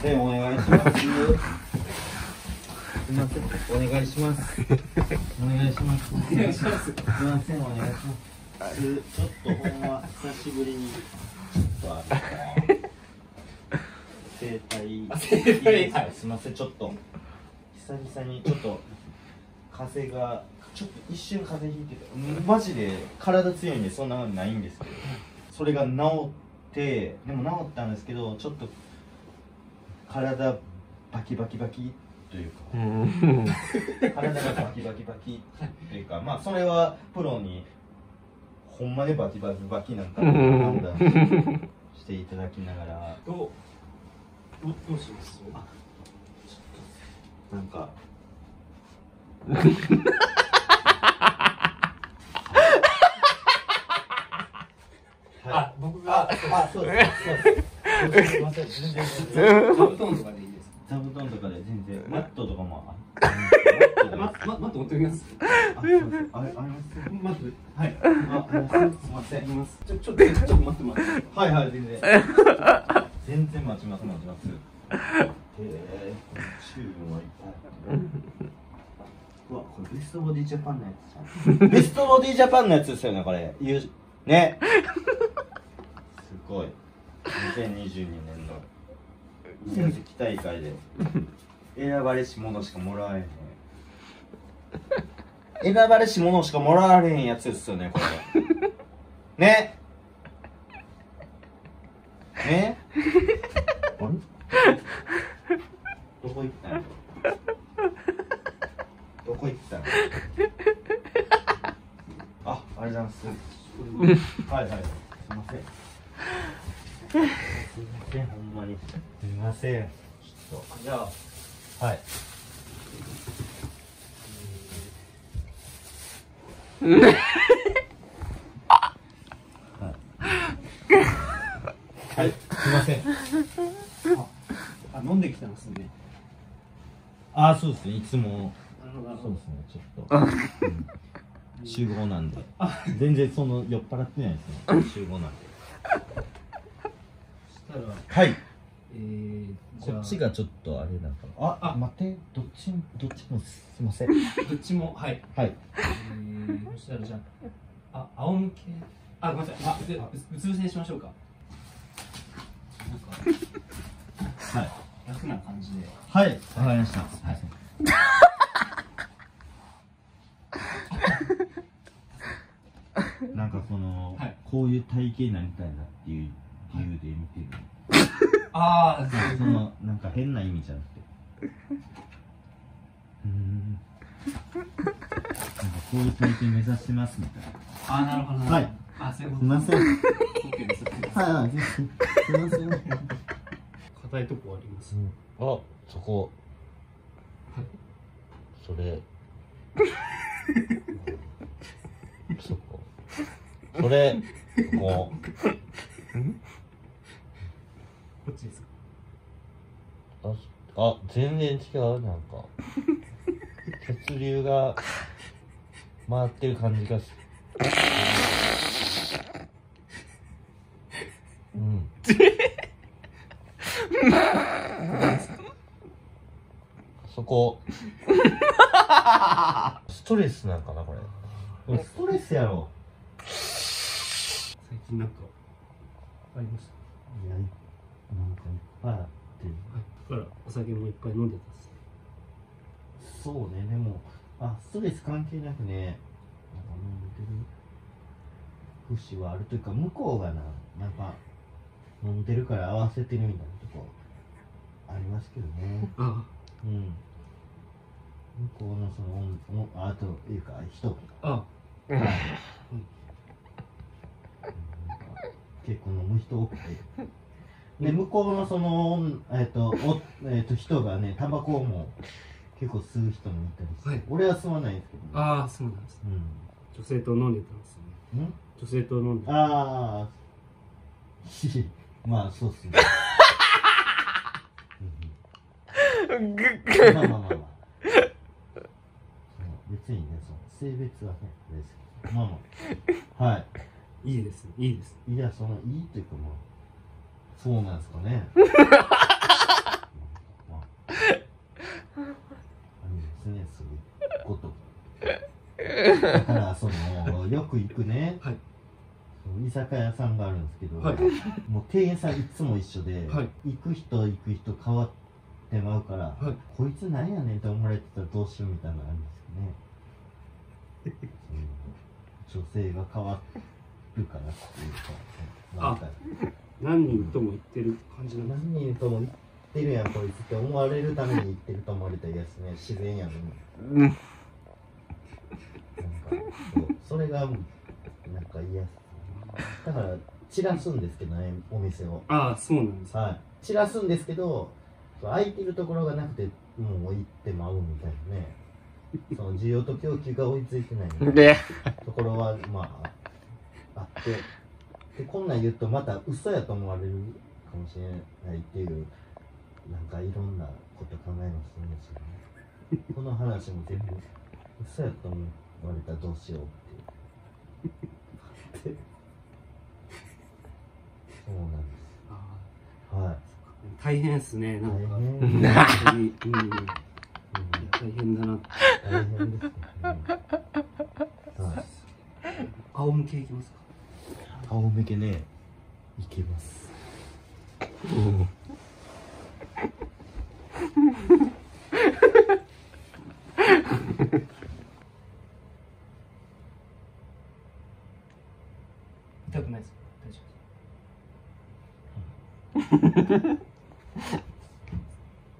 せんお願いします。すいませんお願いします。お願いします。お願いします。すいませんお願いします。ちょっとほんま久しぶりにちょっとあの整体整体はいすいませんちょっと久々にちょっと風がちょっと一瞬風邪ひいててマジで体強いんでそんなのないんですけどそれが治ってでも治ったんですけどちょっと体バキバキバキというか。うん。体がバキバキバキっていうかまあそれはプロにほんまにバキバキバキなんか判断していただきながら。どうどうどうします？なんか あ僕があそうですそうですすいません全然全然座布団とかでいいです座布団とかで全然マットとかもあまま待って持ってきますあすいませんあれあります待ってはいあすいませんちょちょっとちょっと待って待ってはいはい全然全然待ちます待ちますへえチューブもいっぱいうわこれベストボディジャパンのやつじゃんベストボディジャパンのやつですよねこれねすごい2022年の宮崎大会で。選ばれし者しかもらえへん。選ばれし者しかもらわれへんやつですよねこれ。ね。ね。あれ？どこ行ったん？どこ行ったん？あ、ありがとうございます。はいはい。すいません。すいません、ほんまに。すいません。ちょっと。じゃあ。はい。はい。すいません。あ飲んできたんですねあ、そうですね。いつも。そうですね。ちょっと。うん集合なんで。全然その酔っ払ってないですね。集合なんで。そしたらはい。えー、こっちがちょっとあれなんかな。あ、あ、待って。どっちも、どっちもすいません。どっちもはいはい。えー、そしたらじゃああ仰向け？あごめんなさいあでううつ伏せにしましょうかなんかはい。楽な感じではい。わかりました。はい。なんかその、はいこういう体型になりたいなっていう理由で見てる、ああそのなんか変な意味じゃなくて。うーんなんかこういう体型目指してますみたいなあーなるほど。はい。あそういうこすいません。はいはい。すいません。硬いとこあります。あそこ。それ。そこそれ。ここっちですかうああ全然違うなんか。血流が回ってる感じがすうん。そこ。ストレスなんかなこれ。ストレスやろ。最近なんかありました？いやなんかいっぱいあってらお酒もいっぱい飲んでたんですそうねでもあストレス関係なくねなんか飲んでる節はあるというか向こうがななんか飲んでるから合わせてるみたいなとこありますけどね。あうん。向こうのそのおあというか人あ。はい。なん。か結構飲む人多くてで向こうのその、えっとおえっと人がねタバコも結構吸う人もいたりして、はい。俺は吸わないですけどね。ああそうなんですうん。女性と飲んでたんですね。ん？女性と飲んでああ まあそうっすね。うんまあまあまあまあ。そう。別にねその性別はねですけど。まあまあ。はい。いいですね。いいですね。いや、そのいいというかまあ、そうなんですかね。まあ、ですね、そういうこと。だからそのよく行くね、はい、居酒屋さんがあるんですけど、はい、もう店員さんいつも一緒で、はい、行く人行く人変わってまうから、はい、こいつなんやねんって思われてたらどうしようみたいなのあるんですよね 女性が変わるからっていうか、なんか。何人とも言ってる感じなんです何人とも言ってるやんこいつって思われるために言ってると思われたら嫌ですね自然やのに。うん。なんかそうそれがなんか嫌だから散らすんですけどねお店を。ああそうなんです。はい。散らすんですけどそう空いてるところがなくてもう行ってまうみたいなね。その需要と供給が追いついてないみたいなで。ところはまああってでこんなん言うとまた嘘やと思われるかもしれないっていうなんかいろんなこと考えもするんですよね。この話も全部嘘やと思われたらどうしようって。そうなんですあはい。あ大変ですねなんか。大変、うん。大変だな大変ですね、はい。仰向けいきますか仰向けねいけます。痛くないです。か大丈は夫です。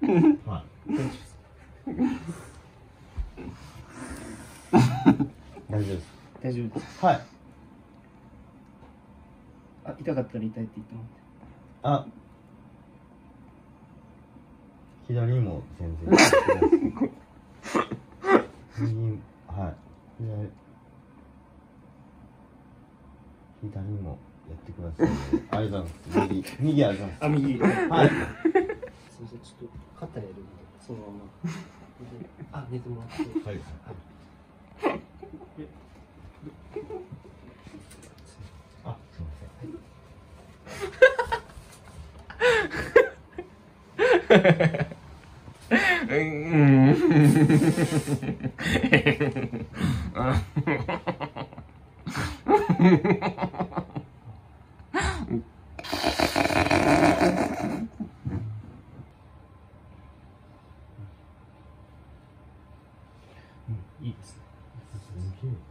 大丈夫ですい。大丈夫です。大丈夫です。はい。あ痛かったら痛いって言ってもあ。左も全然。右はい。左左もやってください、ね、ありがとうございます。右右ありがとうございあ右。ますはい。すいませんちょっと肩やるんでそのまま。あ寝てもらって。はい。あすいませんうんうんいいですねすげえ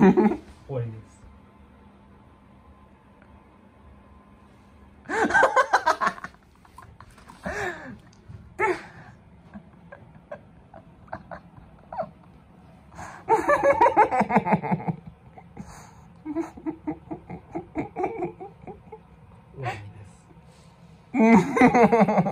終わりです。終わりです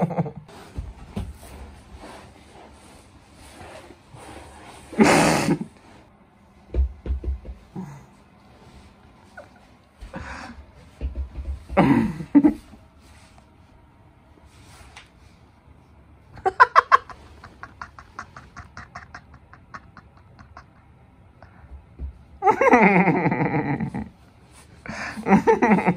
Ha ha ha ha.